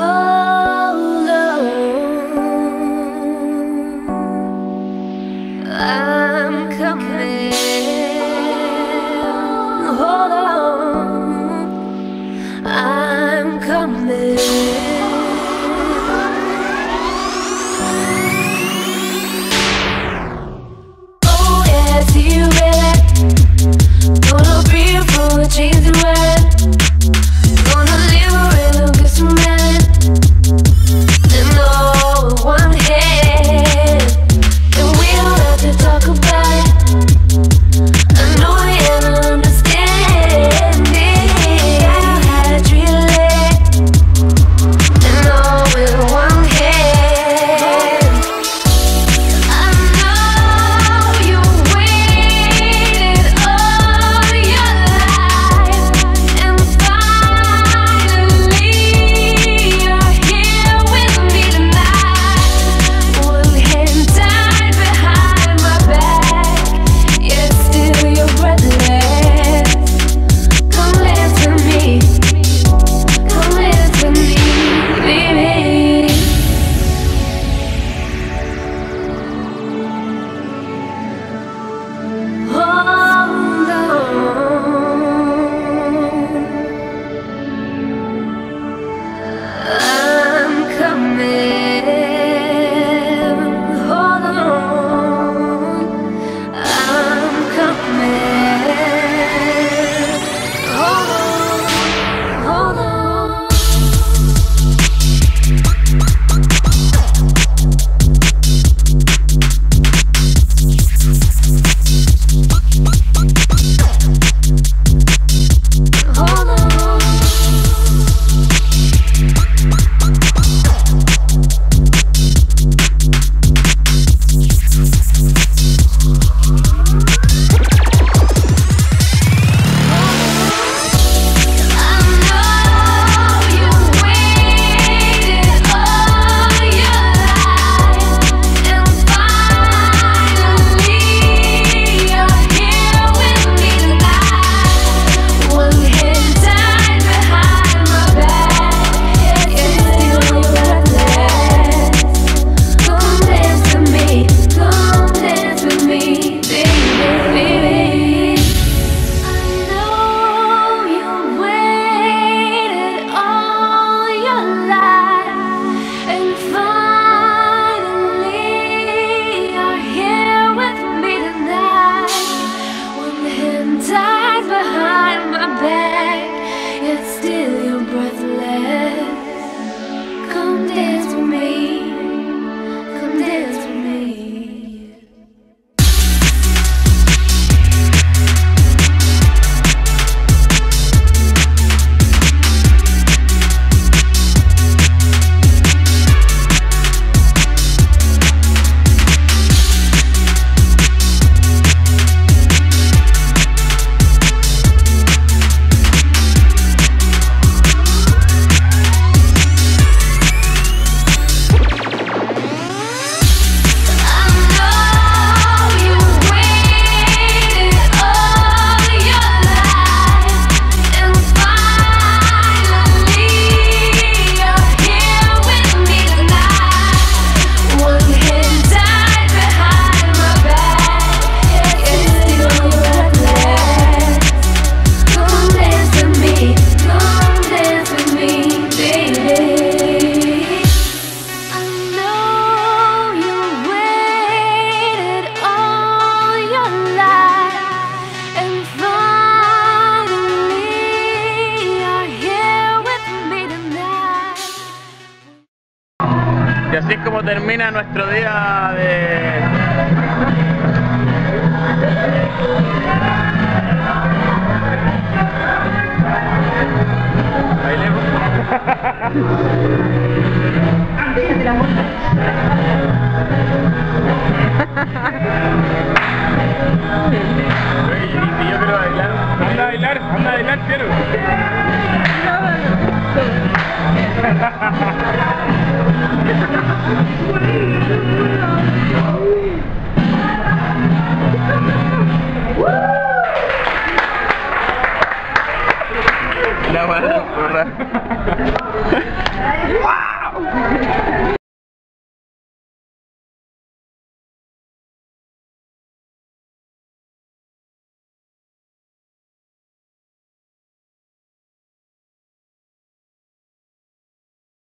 Oh. Y así es como termina nuestro día de... La mala ¡Wow!